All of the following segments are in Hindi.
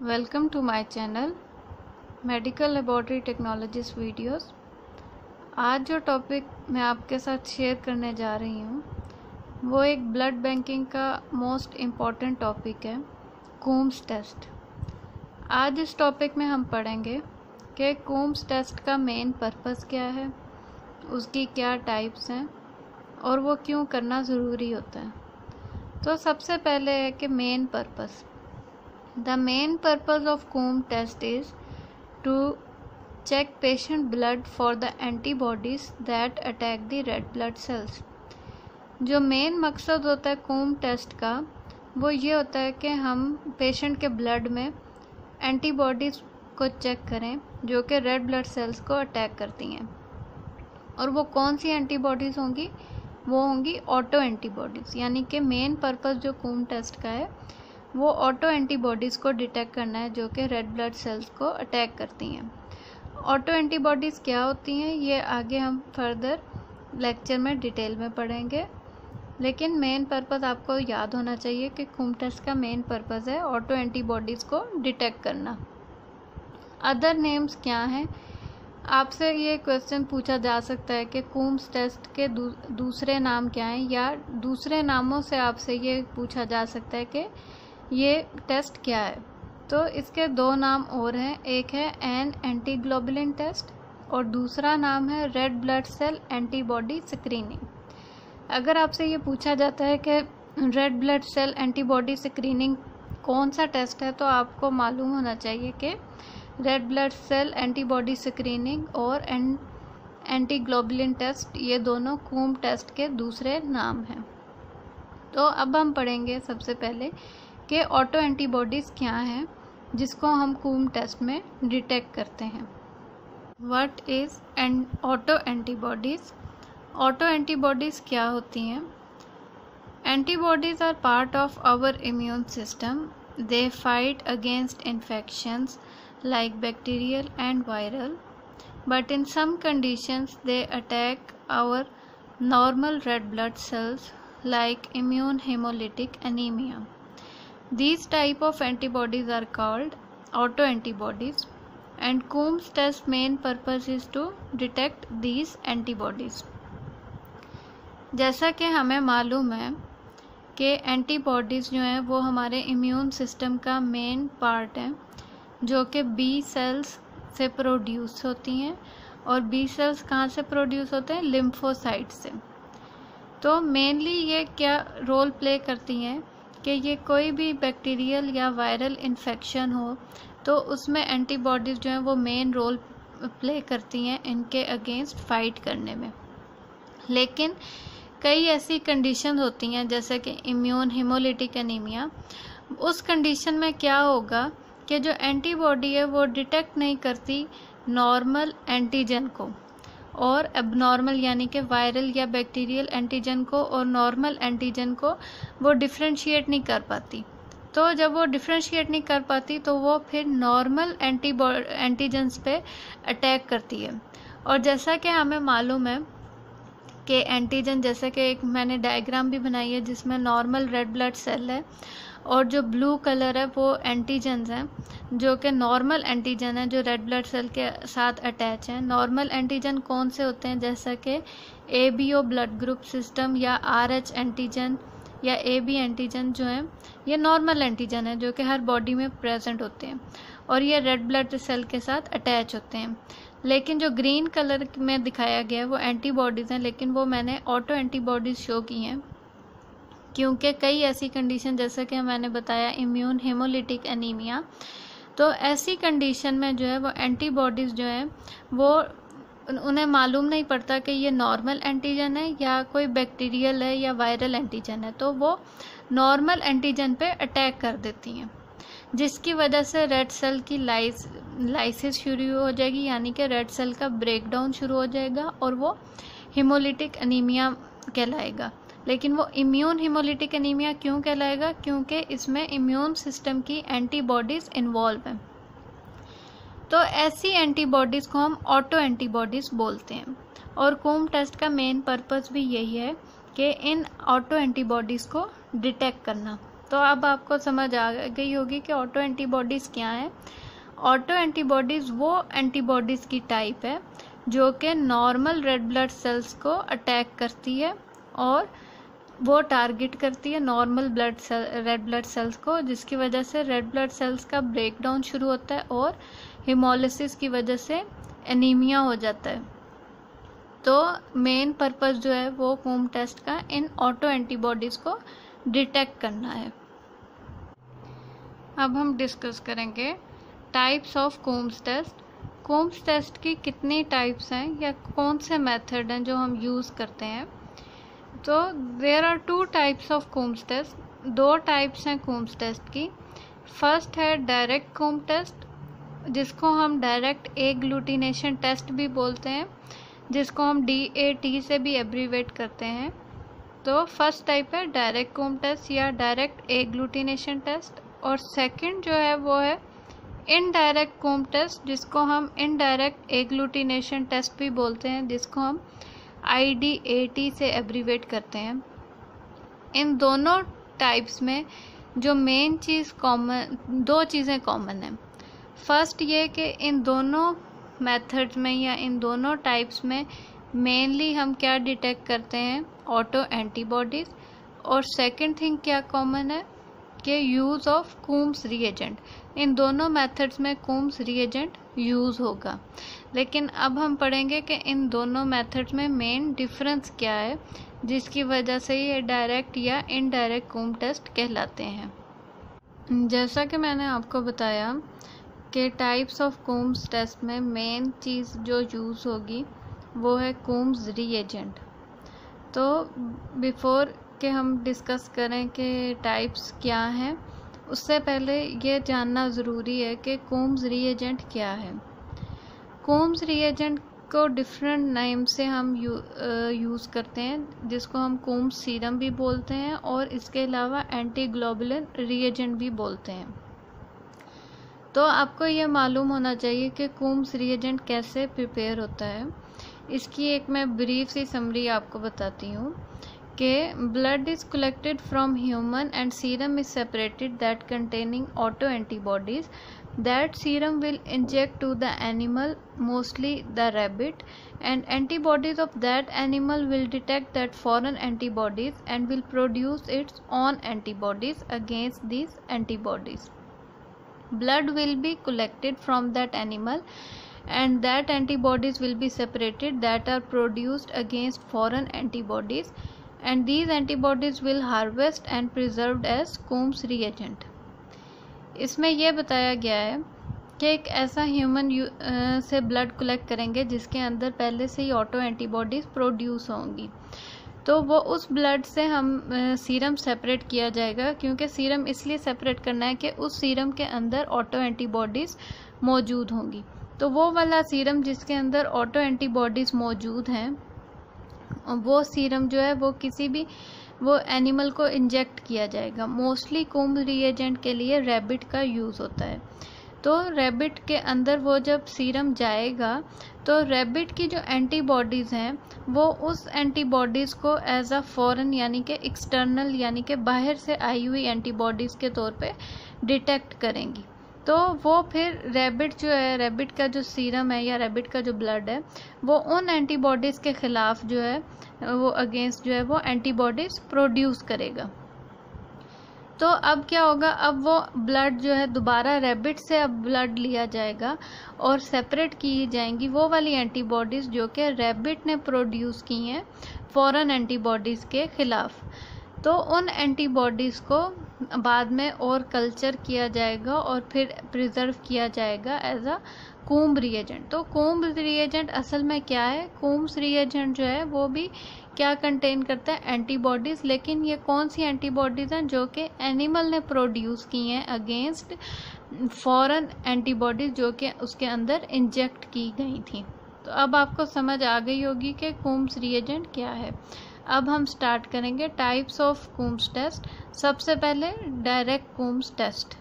Welcome to my channel medical laboratory technologies videos आज जो टॉपिक मैं आपके साथ शेयर करने जा रही हूँ, वो एक ब्लड बैंकिंग का मोस्ट इंपॉर्टेंट टॉपिक है कूम्स टेस्ट आज इस टॉपिक में हम पढ़ेंगे कि कूम्स टेस्ट का मेन पर्पस क्या है, उसकी क्या टाइप्स हैं, और वो क्यों करना ज़रूरी होता है। तो सबसे पहले है कि main purpose The main purpose of comb test is to check patient blood for the antibodies that attack the red blood cells. जो मेन मकसद होता है कोम टेस्ट का, वो ये होता है कि हम पेशेंट के ब्लड में एंटीबॉडीज़ को चेक करें जो कि रेड ब्लड सेल्स को अटैक करती हैं और वो कौन सी एंटीबॉडीज़ होंगी वो होंगी ऑटो एंटीबॉडीज़ यानी कि मेन पर्पस जो कोम टेस्ट का है वो ऑटो एंटीबॉडीज़ को डिटेक्ट करना है जो कि रेड ब्लड सेल्स को अटैक करती हैं। ऑटो एंटीबॉडीज़ क्या होती हैं ये आगे हम फर्दर लेक्चर में डिटेल में पढ़ेंगे। लेकिन मेन पर्पज़ आपको याद होना चाहिए कि खून टेस्ट का मेन पर्पज़ है ऑटो एंटीबॉडीज़ को डिटेक्ट करना। अदर नेम्स क्या हैं? आपसे ये क्वेश्चन पूछा जा सकता है कि कूम्स टेस्ट के दू, दूसरे नाम क्या हैं या दूसरे नामों से आपसे ये पूछा जा सकता है कि ये टेस्ट क्या है? तो इसके दो नाम और हैं, एक है एन एंटीग्लोबुलिन टेस्ट और दूसरा नाम है red blood cell antibody screening. अगर आपसे ये पूछा जाता है कि red blood cell antibody screening कौन सा टेस्ट है तो आपको मालूम होना चाहिए कि red blood cell antibody screening और एन, एंटीग्लोबुलिन टेस्ट, ये दोनों कूम टेस्ट के दूसरे नाम हैं। तो अब हम पढ़ेंगे सबसे पहले कि ऑटो एंटीबॉडीज़ क्या हैं, जिसको हम कूम टेस्ट में डिटेक्ट करते हैं? What is and auto antibodies auto antibodies क्या होती हैं? Antibodies are part of our immune system they fight against infections like bacterial and viral but in some conditions, they attack our normal red blood cells like immune hemolytic anemia. These type of antibodies are called autoantibodies and Coombs test main purpose is to detect these antibodies. जैसा कि हमें मालूम है कि एंटीबॉडीज़ जो हैं वो हमारे इम्यून सिस्टम का मेन पार्ट है जो कि बी सेल्स से प्रोड्यूस होती हैं और बी सेल्स कहाँ से प्रोड्यूस होते हैं लिम्फोसाइट से तो मेनली ये क्या रोल प्ले करती हैं कि ये कोई भी बैक्टीरियल या वायरल इन्फेक्शन हो तो उसमें एंटीबॉडीज़ जो हैं वो मेन रोल प्ले करती हैं इनके अगेंस्ट फाइट करने में। लेकिन कई ऐसी कंडीशन होती हैं, जैसे कि इम्यून हिमोलिटिक एनीमिया। उस कंडीशन में क्या होगा कि जो एंटीबॉडी है वो डिटेक्ट नहीं करती नॉर्मल एंटीजन को। और एबनॉर्मल यानी कि वायरल या बैक्टीरियल एंटीजन को और नॉर्मल एंटीजन को वो डिफ्रेंशिएट नहीं कर पाती। तो जब वो डिफ्रेंशिएट नहीं कर पाती तो वो फिर नॉर्मल एंटीबॉ एंटीजन्स पे अटैक करती है। और जैसा कि हमें मालूम है कि एंटीजन जैसे कि एक मैंने डायग्राम भी बनाई है जिसमें नॉर्मल रेड ब्लड सेल है और जो ब्लू कलर है, वो एंटीजन्स हैं, जो कि नॉर्मल एंटीजन है, जो रेड ब्लड सेल के साथ अटैच हैं। नॉर्मल एंटीजन कौन से होते हैं? जैसा कि A B O blood group system या आर एच एंटीजन या ए बी एंटीजन जो है, ये नॉर्मल एंटीजन है, जो कि हर बॉडी में प्रेजेंट होते हैं और ये रेड ब्लड सेल के साथ अटैच होते हैं। लेकिन जो ग्रीन कलर में दिखाया गया है, वो एंटीबॉडीज़ हैं, लेकिन वो मैंने ऑटो एंटीबॉडीज़ शो की हैं। क्योंकि कई ऐसी कंडीशन जैसे कि मैंने बताया इम्यून हेमोलिटिक एनीमिया तो ऐसी कंडीशन में जो है, वो एंटीबॉडीज़ जो है, वो उन्हें मालूम नहीं पड़ता कि ये नॉर्मल एंटीजन है या कोई बैक्टीरियल है या वायरल एंटीजन है। तो वो नॉर्मल एंटीजन पे अटैक कर देती हैं, जिसकी वजह से रेड सेल की लाइस लाइसिस शुरू हो जाएगी, यानी कि रेड सेल का ब्रेकडाउन शुरू हो जाएगा और वो हिमोलिटिक अनीमिया कहलाएगा। लेकिन वो इम्यून हिमोलिटिक एनीमिया क्यों कहलाएगा? क्योंकि इसमें इम्यून सिस्टम की एंटीबॉडीज़ इन्वॉल्व हैं। तो ऐसी एंटीबॉडीज़ को हम ऑटो एंटीबॉडीज़ बोलते हैं। और कोम टेस्ट का मेन पर्पस भी यही है कि इन ऑटो एंटीबॉडीज़ को डिटेक्ट करना। तो अब आपको समझ आ गई होगी कि ऑटो एंटीबॉडीज़ क्या हैं। ऑटो एंटीबॉडीज़ वो एंटीबॉडीज़ की टाइप है जो कि नॉर्मल रेड ब्लड सेल्स को अटैक करती है और वो टारगेट करती है normal blood cell red blood cells को, जिसकी वजह से रेड ब्लड सेल्स का ब्रेकडाउन शुरू होता है और हिमोलिसिस की वजह से एनीमिया हो जाता है। तो मेन पर्पस जो है वो कोम टेस्ट का इन ऑटो एंटीबॉडीज़ को डिटेक्ट करना है। अब हम डिस्कस करेंगे types of Coombs test Coombs test की कितनी टाइप्स हैं या कौन से मेथड हैं जो हम यूज़ करते हैं? तो there are two types of Coombs test दो टाइप्स हैं कोम्स टेस्ट की. फ़र्स्ट है डायरेक्ट कोम टेस्ट जिसको हम डायरेक्ट ए ग्लूटिनेशन टेस्ट भी बोलते हैं, जिसको हम डी ए टी से भी एब्रीवेट करते हैं. तो फ़र्स्ट टाइप है डायरेक्ट कोम टेस्ट या डायरेक्ट ए ग्लूटिनेशन टेस्ट और सेकंड जो है वो है इनडायरेक्ट कोम टेस्ट जिसको हम इनडायरेक्ट एग्लूटिनेशन टेस्ट भी बोलते हैं, जिसको हम आई डी ए टी से एब्रीवेट करते हैं। इन दोनों टाइप्स में जो मेन चीज़ कॉमन दो चीज़ें कॉमन हैं। फ़र्स्ट ये कि इन दोनों मेथड्स में या इन दोनों टाइप्स में मेनली हम क्या डिटेक्ट करते हैं? ऑटो एंटीबॉडीज़ और सेकंड थिंग क्या कॉमन है? कि use of Coombs reagent in दोनों मेथड्स में कूम्स रिएजेंट यूज़ होगा। लेकिन अब हम पढ़ेंगे कि इन दोनों मेथड्स में मेन डिफरेंस क्या है, जिसकी वजह से ये डायरेक्ट या इनडायरेक्ट कूम टेस्ट कहलाते हैं। जैसा कि मैंने आपको बताया कि टाइप्स ऑफ़ कूम्स टेस्ट में मेन चीज़ जो यूज़ होगी, वो है कूम्स रीएजेंट तो बिफोर के हम डिस्कस करें कि टाइप्स क्या हैं उससे पहले ये जानना ज़रूरी है कि कोम्स रिएजेंट क्या है। कोम्स रिएजेंट को डिफरेंट नेम से हम यू, यूज़ करते हैं जिसको हम कोम्स सीरम भी बोलते हैं और इसके अलावा एंटी ग्लोबुलिन रिएजेंट भी बोलते हैं। तो आपको ये मालूम होना चाहिए कि कोम्स रिएजेंट कैसे प्रिपेयर होता है। इसकी एक मैं ब्रीफ सी समरी आपको बताती हूँ। Blood is collected from human and serum is separated that containing auto antibodies. That serum will inject to the animal, mostly the rabbit, and antibodies of that animal will detect that foreign antibodies and will produce its own antibodies against these antibodies. Blood will be collected from that animal and that antibodies will be separated that are produced against foreign antibodies and these antibodies will harvest and preserved as Coombs reagent. इसमें यह बताया गया है कि एक ऐसा ह्यूमन से ब्लड कलेक्ट करेंगे जिसके अंदर पहले से ही ऑटो एंटीबॉडीज़ प्रोड्यूस होंगी। तो वो उस ब्लड से हम सीरम सेपरेट किया जाएगा क्योंकि सीरम इसलिए सेपरेट करना है कि उस सीरम के अंदर ऑटो एंटीबॉडीज़ मौजूद होंगी। तो वो वाला सीरम जिसके अंदर ऑटो एंटीबॉडीज़ मौजूद हैं वो सीरम जो है वो किसी भी, वो एनिमल को इंजेक्ट किया जाएगा। मोस्टली कुंभ रिएजेंट के लिए रैबिट का यूज़ होता है। तो रैबिट के अंदर वो जब सीरम जाएगा तो रैबिट की जो एंटीबॉडीज़ हैं, वो उस एंटीबॉडीज़ को एज अ फॉरेन यानी कि एक्सटर्नल यानी कि बाहर से आई हुई एंटीबॉडीज़ के तौर पे डिटेक्ट करेंगी। तो वो फिर रैबिट जो है रैबिट का जो सीरम है या रैबिट का जो ब्लड है, वो उन एंटीबॉडीज़ के ख़िलाफ़ जो है, वो अगेंस्ट जो है, वो एंटीबॉडीज़ प्रोड्यूस करेगा। तो अब क्या होगा? अब वो ब्लड जो है, दोबारा रैबिट से अब ब्लड लिया जाएगा और सेपरेट की जाएँगी वो वाली एंटीबॉडीज़ जो कि रैबिट ने प्रोड्यूस की हैं फॉरेन एंटीबॉडीज़ के ख़िलाफ़। तो उन एंटीबॉडीज़ को बाद में और कल्चर किया जाएगा और फिर प्रिजर्व किया जाएगा एज अ कूम्ब रिएजेंट तो कूम्ब रिएजेंट असल में क्या है? कूम्स रिएजेंट जो है, वो भी क्या कंटेन करता है? एंटीबॉडीज़ लेकिन ये कौन सी एंटीबॉडीज़ हैं जो कि एनिमल ने प्रोड्यूस की हैं अगेंस्ट फॉरेन एंटीबॉडीज़ जो कि उसके अंदर इंजेक्ट की गई थी? तो अब आपको समझ आ गई होगी कि कूम्स रिएजेंट क्या है। अब हम स्टार्ट करेंगे टाइप्स ऑफ़ कूम्स टेस्ट सबसे पहले डायरेक्ट कूम्स टेस्ट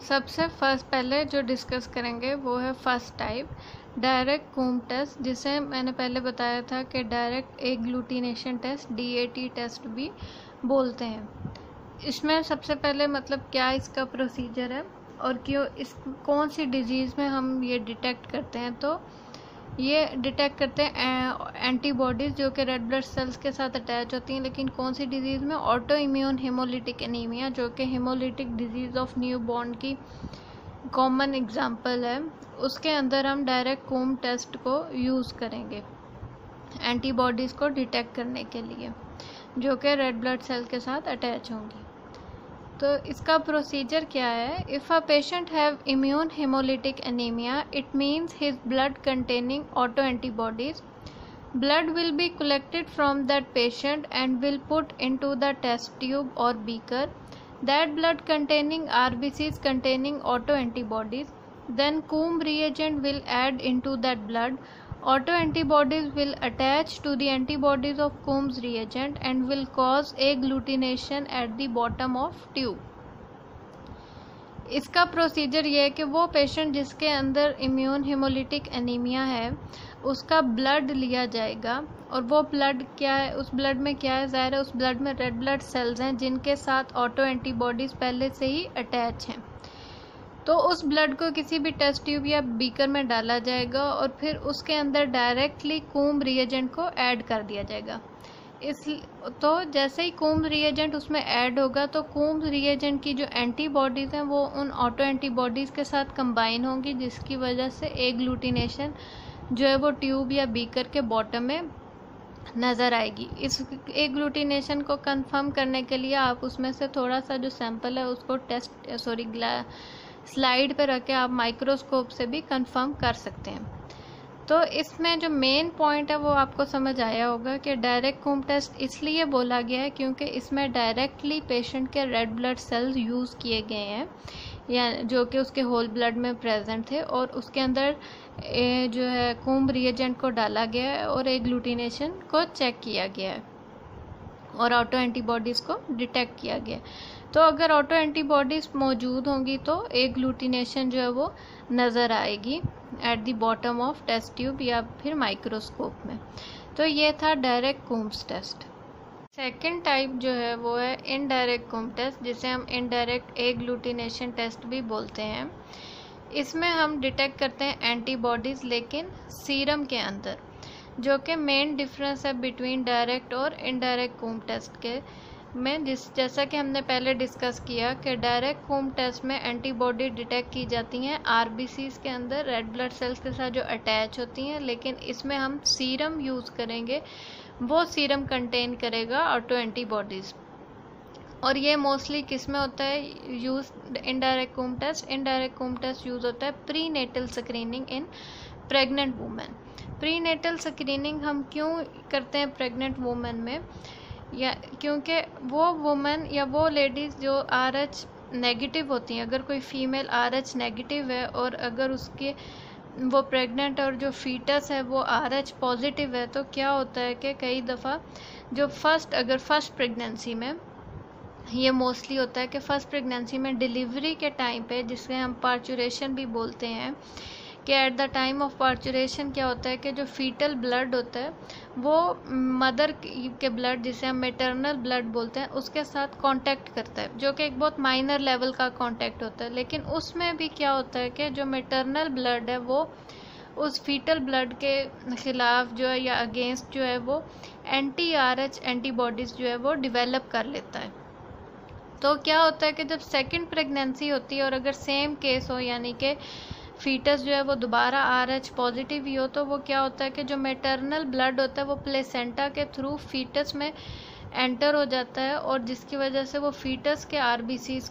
सबसे फ़र्स्ट पहले जो डिस्कस करेंगे वो है first type direct Coomb test जिसे मैंने पहले बताया था कि direct agglutination test DAT test भी बोलते हैं। इसमें सबसे पहले मतलब क्या इसका प्रोसीजर है और क्यों इस, कौन सी डिज़ीज़ में हम ये डिटेक्ट करते हैं तो ये डिटेक्ट करते हैं एंटीबॉडीज़ जो कि रेड ब्लड सेल्स के साथ अटैच होती हैं, लेकिन कौन सी डिज़ीज़ में? ऑटो इम्यून हेमोलिटिक एनीमिया जो कि haemolytic disease of new born की कॉमन एग्जांपल है। उसके अंदर हम डायरेक्ट कोम टेस्ट को यूज़ करेंगे एंटीबॉडीज़ को डिटेक्ट करने के लिए, जो कि रेड ब्लड सेल के साथ अटैच होंगी। तो इसका प्रोसीजर क्या है? If a patient have immune haemolytic anaemia it means his blood containing auto antibodies blood will be collected from that patient and will put into the test tube और beaker that blood containing are containing auto antibodies then Coomb reagent will add into that blood Autoantibodies will attach to the antibodies of Coombs reagent and will cause agglutination at the bottom of tube इसका प्रोसीजर ये है कि वो पेशेंट जिसके अंदर इम्यून हेमोलिटिक एनीमिया है, उसका ब्लड लिया जाएगा और वो ब्लड क्या है, उस ब्लड में क्या है? ज़ाहिर है उस ब्लड में रेड ब्लड सेल्स हैं जिनके साथ ऑटो एंटीबॉडीज़ पहले से ही अटैच हैं। तो उस ब्लड को किसी भी टेस्ट ट्यूब या बीकर में डाला जाएगा और फिर उसके अंदर डायरेक्टली कूम रिएजेंट को ऐड कर दिया जाएगा। इस तो जैसे ही कूम रिएजेंट उसमें ऐड होगा तो कूम रिएजेंट की जो एंटीबॉडीज़ हैं, वो उन ऑटो एंटीबॉडीज़ के साथ कंबाइन होंगी, जिसकी वजह से एक ग्लूटिनेशन जो है वो ट्यूब या बीकर के बॉटम में नज़र आएगी। इस एक ग्लूटिनेशन को कंफर्म करने के लिए आप उसमें से थोड़ा सा जो सैंपल है, उसको टेस्ट सॉरी स्लाइड पर रख के आप माइक्रोस्कोप से भी कंफर्म कर सकते हैं। तो इसमें जो मेन पॉइंट है वो आपको समझ आया होगा कि डायरेक्ट कूम टेस्ट इसलिए बोला गया है क्योंकि इसमें डायरेक्टली पेशेंट के रेड ब्लड सेल्स यूज़ किए गए हैं, या जो कि उसके होल ब्लड में प्रेजेंट थे, और उसके अंदर जो है, कुंभ रिएजेंट को डाला गया है और एक ग्लूटिनेशन को चेक किया गया है, और ऑटो एंटीबॉडीज़ को डिटेक्ट किया गया तो अगर ऑटो एंटीबॉडीज़ मौजूद होंगी तो एक ग्लूटिनेशन जो है वो नज़र आएगी at the bottom of test tube या फिर माइक्रोस्कोप में। तो ये था direct Coombs test second type जो है वो है इनडायरेक्ट कोम टेस्ट जिसे हम इनडायरेक्ट ए ग्लूटिनेशन टेस्ट भी बोलते हैं। इसमें हम डिटेक्ट करते हैं एंटीबॉडीज़ लेकिन सीरम के अंदर, जो कि मेन डिफरेंस है बिटवीन डायरेक्ट और इनडायरेक्ट कोम टेस्ट के। में जिस, जैसा कि हमने पहले डिस्कस किया कि डायरेक्ट होम टेस्ट में एंटीबॉडी डिटेक्ट की जाती हैं आरबीसीज के अंदर रेड ब्लड सेल्स के साथ जो अटैच होती हैं, लेकिन इसमें हम सीरम यूज़ करेंगे, वो सीरम कंटेन करेगा ऑटो एंटीबॉडीज़ और ये मोस्टली किसमें होता है? Use indirect home test indirect home test use होता है prenatal screening in pregnant women prenatal screening हम क्यों करते हैं प्रेग्नेंट वूमेन में? या, क्योंकि वो वुमेन या वो लेडीज़ जो आर एच नेगेटिव होती हैं, अगर कोई फीमेल आर एच नेगेटिव है और अगर उसके, वो प्रेग्नेंट और जो फीटस है वो आर एच पॉजिटिव है तो क्या होता है कि कई दफ़ा जो फ़र्स्ट अगर फ़र्स्ट प्रेगनेंसी में, ये मोस्टली होता है कि फ़र्स्ट प्रेगनेंसी में डिलीवरी के टाइम पे, जिसे हम पार्चुरेशन भी बोलते हैं कि at the time of parturition क्या होता है कि जो फीटल ब्लड होता है, वो मदर के ब्लड जिसे हम मेटरनल ब्लड बोलते हैं, उसके साथ कांटेक्ट करता है, जो कि एक बहुत माइनर लेवल का कांटेक्ट होता है। लेकिन उसमें भी क्या होता है कि जो मेटरनल ब्लड है, वो उस फीटल ब्लड के ख़िलाफ़ जो है या अगेंस्ट जो है, वो एंटी आर एच एंटीबॉडीज़ जो है, वो डिवेलप कर लेता है। तो क्या होता है कि जब सेकंड प्रेगनेंसी होती है और अगर सेम केस हो, यानी कि फीटस जो है वो दोबारा आर एच पॉजिटिव ही हो तो वो क्या होता है कि जो मेटरनल ब्लड होता है वो प्लेसेंटा के थ्रू फीटस में एंटर हो जाता है और जिसकी वजह से वो फीटस के आर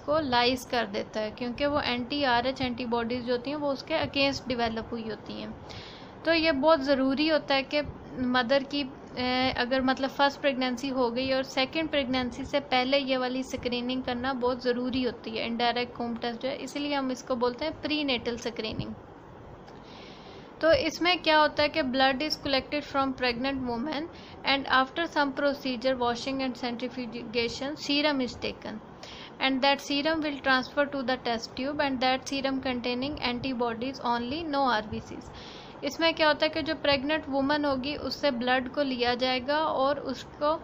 को लाइज कर देता है, क्योंकि वो एंटी आर एच एंटीबॉडीज़ जो होती हैं वो उसके अगेंस्ट डिवेलप हुई होती हैं। तो ये बहुत ज़रूरी होता है कि मदर की अगर मतलब फ़र्स्ट प्रेगनेंसी हो गई और सेकंड प्रेगनेंसी से पहले ये वाली स्क्रीनिंग करना बहुत ज़रूरी होती है इनडायरेक्ट होम टेस्ट जो है, इसलिए हम इसको बोलते हैं प्री नेटल स्क्रीनिंग तो इसमें क्या होता है कि blood is collected from pregnant women and after some procedure washing and centrifugation serum is taken and that serum will transfer to the test tube and that serum containing antibodies only, no RBCs इसमें क्या होता है कि जो प्रेग्नेंट वुमन होगी, उससे ब्लड को लिया जाएगा और उसको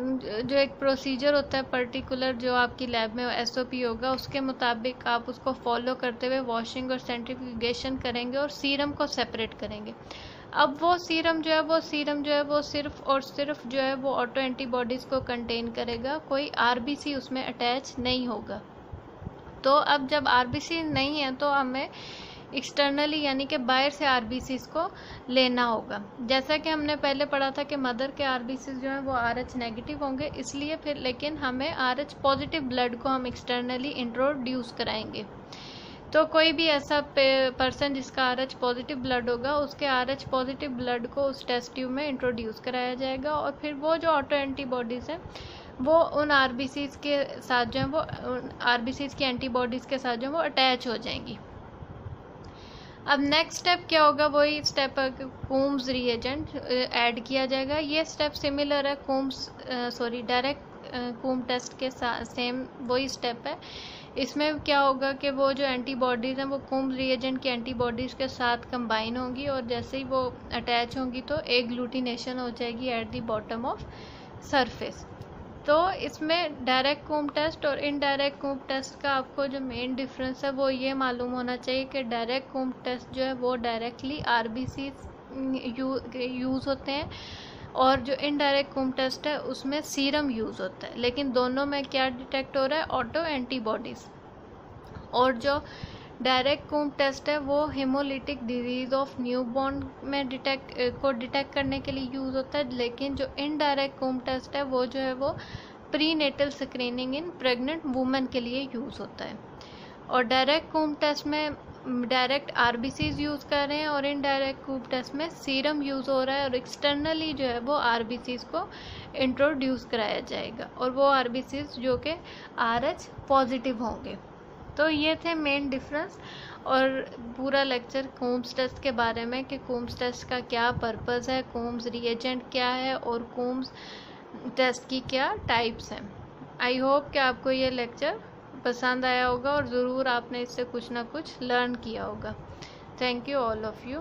जो एक प्रोसीजर होता है पर्टिकुलर जो आपकी लैब में एसओपी होगा, उसके मुताबिक आप उसको फॉलो करते हुए वॉशिंग और सेंट्रीफ्यूगेशन करेंगे और सीरम को सेपरेट करेंगे। अब वो सीरम जो है, वो सीरम जो है, वो सिर्फ़ और सिर्फ़ जो है, वो ऑटो एंटीबॉडीज़ को कंटेन करेगा, कोई आरबीसी उसमें अटैच नहीं होगा। तो अब जब आरबीसी नहीं है तो हमें एक्सटर्नली यानी कि बाहर से आर को लेना होगा। जैसा कि हमने पहले पढ़ा था कि मदर के आर जो हैं, वो आर एच नेगेटिव होंगे, इसलिए फिर, लेकिन हमें आर एच पॉजिटिव ब्लड को हम एक्सटर्नली इंट्रोड्यूस कराएँगे। तो कोई भी ऐसा पर्सन जिसका आर एच पॉजिटिव ब्लड होगा, उसके आर एच पॉजिटिव ब्लड को उस टेस्ट ट्यूब में इंट्रोड्यूस कराया जाएगा, और फिर वो जो ऑटो एंटीबॉडीज़ हैं, वो उन आर के साथ जो है, वो आर की एंटीबॉडीज़ के साथ जो है, वो अटैच हो जाएँगी। अब नेक्स्ट स्टेप क्या होगा? वही स्टेप कोम्स रिएजेंट ऐड किया जाएगा। ये स्टेप सिमिलर है Coombs sorry direct Coombs test के साथ सेम वही स्टेप है। इसमें क्या होगा कि वो जो एंटीबॉडीज़ हैं, वो कोम्स रिएजेंट की एंटीबॉडीज़ के साथ कंबाइन होंगी और जैसे ही वो अटैच होंगी तो एक ग्लूटिनेशन हो जाएगी at the bottom of surface तो इसमें डायरेक्ट कोम टेस्ट और इनडायरेक्ट कोम टेस्ट का आपको जो मेन डिफरेंस है, वो ये मालूम होना चाहिए कि डायरेक्ट कोम टेस्ट जो है, वो directly R B C use होते हैं और जो इनडायरेक्ट कोम टेस्ट है, उसमें सीरम यूज़ होता है। लेकिन दोनों में क्या डिटेक्ट हो रहा है? ऑटो एंटीबॉडीज़ और जो डायरेक्ट कूम टेस्ट है, वो haemolytic disease of new born में डिटेक्ट को डिटेक्ट करने के लिए यूज़ होता है, लेकिन जो इनडायरेक्ट कूम टेस्ट है, वो जो है वो prenatal screening in pregnant women के लिए यूज़ होता है। और डायरेक्ट कूम टेस्ट में डायरेक्ट आर यूज़ कर रहे हैं, और इनडायरेक्ट कूम टेस्ट में सीरम यूज़ हो रहा है, और एक्सटर्नली जो है वो आर को इंट्रोड्यूस कराया जाएगा, और वो आर जो कि आर पॉजिटिव होंगे। तो ये थे मेन डिफरेंस और पूरा लेक्चर कोम्स टेस्ट के बारे में कि कोम्स टेस्ट का क्या पर्पस है कोम्स रिएजेंट क्या है और कोम्स टेस्ट की क्या टाइप्स हैं। आई होप कि आपको ये लेक्चर पसंद आया होगा और ज़रूर आपने इससे कुछ ना कुछ लर्न किया होगा। Thank you all of you